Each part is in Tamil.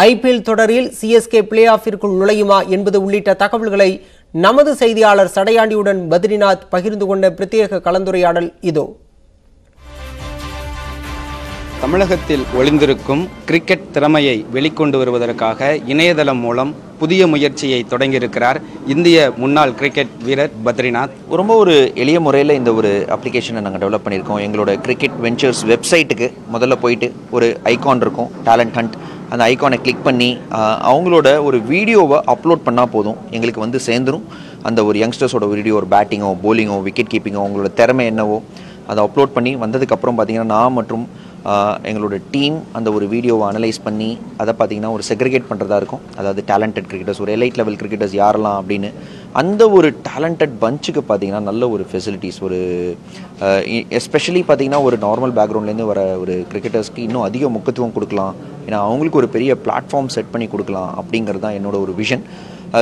ஐபிஎல் தொடரில் சிஎஸ்கே பிளே ஆஃபிற்குள் நுழையுமா என்பது உள்ளிட்ட தகவல்களை நமது செய்தியாளர் சடையாண்டியுடன் பத்ரிநாத் பகிர்ந்து கொண்ட பிரத்யேக கலந்துரையாடல் இதோ. தமிழகத்தில் ஒளிந்திருக்கும் கிரிக்கெட் திறமையை வெளிக்கொண்டு வருவதற்காக இணையதளம் மூலம் புதிய முயற்சியை தொடங்கியிருக்கிறார் இந்திய முன்னாள் கிரிக்கெட் வீரர் பத்ரிநாத். ரொம்ப ஒரு எளிய முறையில் இந்த ஒரு அப்ளிகேஷனை நாங்கள் டெவலப் பண்ணியிருக்கோம். எங்களோட கிரிக்கெட் வெஞ்சர்ஸ் வெப்சைட்டுக்கு முதல்ல போயிட்டு ஒரு ஐகான் இருக்கும் டேலண்ட் ஹண்ட் அந்த ஐகானை கிளிக் பண்ணி அவங்களோட ஒரு வீடியோவை அப்லோட் பண்ணால் போதும். எங்களுக்கு வந்து சேர்ந்துரும். அந்த ஒரு யங்ஸ்டர்ஸோட வீடியோ ஒரு பேட்டிங்கோ போலிங்கோ விக்கெட் கீப்பிங்கோ அவங்களோட திறமை என்னவோ அதை அப்லோட் பண்ணி வந்ததுக்கப்புறம் பார்த்தீங்கன்னா நான் மற்றும் எங்களோட டீம் அந்த ஒரு வீடியோவை அனலைஸ் பண்ணி அதை பார்த்தீங்கன்னா ஒரு செக்ரிகேட் பண்ணுறதா இருக்கும். அதாவது டேலண்டட் கிரிக்கெட்டர்ஸ் ஒரு எலைட் லெவல் கிரிக்கெட்டர்ஸ் யாரெல்லாம் அப்படின்னு அந்த ஒரு டேலண்டட் பஞ்சுக்கு பார்த்தீங்கன்னா நல்ல ஒரு ஃபெசிலிட்டிஸ் ஒரு எஸ்பெஷலி பார்த்தீங்கன்னா ஒரு நார்மல் பேக்ரவுண்ட்லேருந்து வர ஒரு கிரிக்கெட்டர்ஸ்க்கு இன்னும் அதிக முக்கியத்துவம் கொடுக்கலாம். ஏன்னா அவங்களுக்கு ஒரு பெரிய பிளாட்ஃபார்ம் செட் பண்ணி கொடுக்கலாம் அப்படிங்கிறது தான் என்னோட ஒரு விஷன்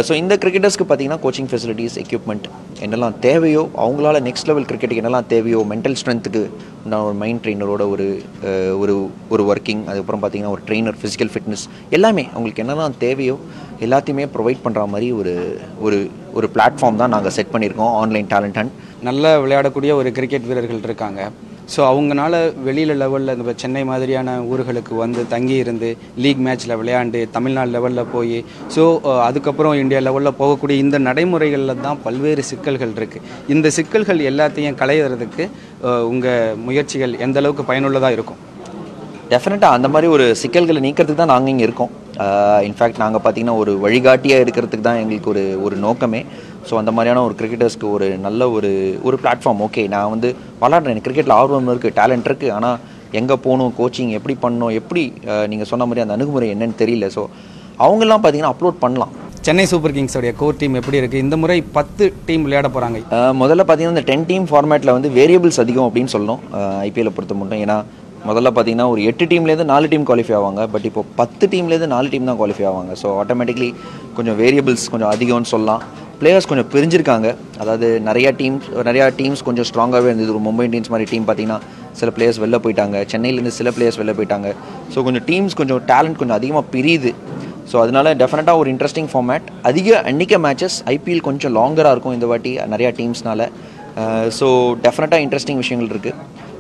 ஸோ இந்த கிரிக்கெட்டர்ஸ்க்கு பார்த்தீங்கன்னா கோச்சிங் ஃபெசிலிட்டிஸ் எக்யூப்மெண்ட் என்னெல்லாம் தேவையோ அவங்களால நெக்ஸ்ட் லெவல் கிரிக்கெட்டுக்கு என்னெல்லாம் தேவையோ மென்டல் ஸ்ட்ரென்த்துக்கு நான் ஒரு மைண்ட் ட்ரெயினரோட ஒரு ஒரு ஒரு ஒர்க்கிங் அதுக்கப்புறம் பார்த்தீங்கன்னா ஒரு ட்ரெயினர் ஃபிசிக்கல் ஃபிட்னஸ் எல்லாமே அவங்களுக்கு என்னெல்லாம் தேவையோ எல்லாத்தையுமே ப்ரொவைட் பண்ணுற மாதிரி ஒரு ஒரு ஒரு பிளாட்ஃபார்ம் தான் நாங்கள் செட் பண்ணியிருக்கோம் ஆன்லைன் டேலண்ட் அண்ட் நல்ல விளையாடக்கூடிய ஒரு கிரிக்கெட் வீரர்கள் இருக்காங்க. ஸோ அவங்கனால வெளியில் லெவலில் இந்த சென்னை மாதிரியான ஊர்களுக்கு வந்து தங்கி இருந்து லீக் மேட்ச்சில் விளையாண்டு தமிழ்நாடு லெவலில் போய் ஸோ அதுக்கப்புறம் இந்தியா லெவலில் போகக்கூடிய இந்த நடைமுறைகளில் தான் பல்வேறு சிக்கல்கள் இருக்குது இந்த சிக்கல்கள் எல்லாத்தையும் களையிறதுக்கு உங்கள் முயற்சிகள் எந்த அளவுக்கு பயனுள்ளதாக இருக்கும்? டெஃபினட்டாக அந்த மாதிரி ஒரு சிக்கல்களை நீக்கிறதுக்கு தான் நாங்கள் இங்கே இருக்கோம். இன்ஃபேக்ட் நாங்கள் பார்த்தீங்கன்னா ஒரு வழிகாட்டியாக இருக்கிறதுக்கு தான் எங்களுக்கு ஒரு ஒரு நோக்கமே. ஸோ அந்த மாதிரியான ஒரு கிரிக்கெட்டர்ஸ்க்கு ஒரு நல்ல ஒரு ஒரு பிளாட்ஃபார்ம் ஓகே நான் வந்து விளாட்றேன் எனக்கு கிரிக்கெட்டில் ஆர்வம் இருக்குது டேலண்ட் இருக்குது ஆனால் எங்கே போகணும் கோச்சிங் எப்படி பண்ணணும் எப்படி நீங்கள் சொன்ன மாதிரி அந்த அணுகுமுறை என்னன்னு தெரியல. ஸோ அவங்கெல்லாம் பார்த்தீங்கன்னா அப்லோட் பண்ணலாம். சென்னை சூப்பர் கிங்ஸோடைய கோர் டீம் எப்படி இருக்குது இந்த முறை பத்து டீம் விளையாட போகிறாங்க முதல்ல பார்த்தீங்கன்னா இந்த டென் டீம் ஃபார்மேட்டில் வந்து வேரியபிள்ஸ் அதிகம் அப்படின்னு சொல்லணும். ஐபிஎல்லை பொறுத்த மட்டும். ஏன்னா முதல்ல பார்த்தீங்கன்னா ஒரு எட்டு டீம்லேருந்து நாலு டீம் குவாலிஃபை ஆவாங்க. பட் இப்போ பத்து டீம்லேருந்து நாலு டீம் தான் குவாலிஃபை ஆவாங்க. ஸோ ஆட்டோமேட்டிக்லி கொஞ்சம் வேரியபிள்ஸ் கொஞ்சம் அதிகம்னு சொல்லலாம். பிளேயர்ஸ் கொஞ்சம் பிரிஞ்சிருக்காங்க. அதாவது நிறையா டீம்ஸ் நிறையா டீம்ஸ் கொஞ்சம் ஸ்ட்ராங்காகவே இருந்தது. ஒரு மும்பை இந்தியன்ஸ் மாதிரி டீம் பார்த்தீங்கன்னா சில பிளேயர்ஸ் வெளில போயிட்டாங்க. சென்னையிலேருந்து சில பிளேயர்ஸ் வெளில போயிட்டாங்க. ஸோ கொஞ்சம் டீம்ஸ் கொஞ்சம் டேலண்ட் கொஞ்சம் அதிகமாக பிரியுது. ஸோ அதனால டெஃபினட்டாக ஒரு இன்ட்ரெஸ்டிங் ஃபார்மேட் அதிக அன்னிக்க மேட்சஸ் ஐபிஎல் கொஞ்சம் லாங்கராக இருக்கும் இந்த வாட்டி நிறையா டீம்ஸ்னால ஸோ டெஃபினட்டாக இன்ட்ரெஸ்டிங் விஷயங்கள் இருக்குது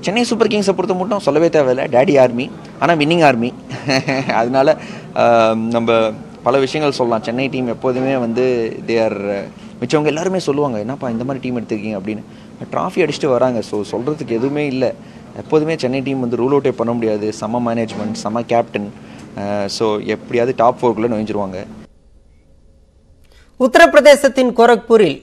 சென்னை சூப்பர் கிங்ஸை பொறுத்த மட்டும் சொல்லவே தேவையில்லை. டேடி ஆர்மி ஆனால் வின்னிங் ஆர்மி அதனால நம்ம பல விஷயங்கள் சொல்லலாம். சென்னை டீம் எப்போதுமே வந்து தேர் மிச்சவங்க எல்லாருமே சொல்லுவாங்க என்னப்பா இந்த மாதிரி டீம் எடுத்திருக்கீங்க? அப்படின்னு. ட்ராஃபி அடிச்சுட்டு வராங்க. ஸோ சொல்கிறதுக்கு எதுவுமே இல்லை. எப்போதுமே சென்னை டீம் வந்து ரூல் அவுட்டே பண்ண முடியாது. செம மேனேஜ்மெண்ட் செம கேப்டன் ஸோ எப்படியாவது டாப் ஃபோர்க்குள்ளே நுழைஞ்சிருவாங்க. உத்தரப்பிரதேசத்தின் கோரக்பூரில்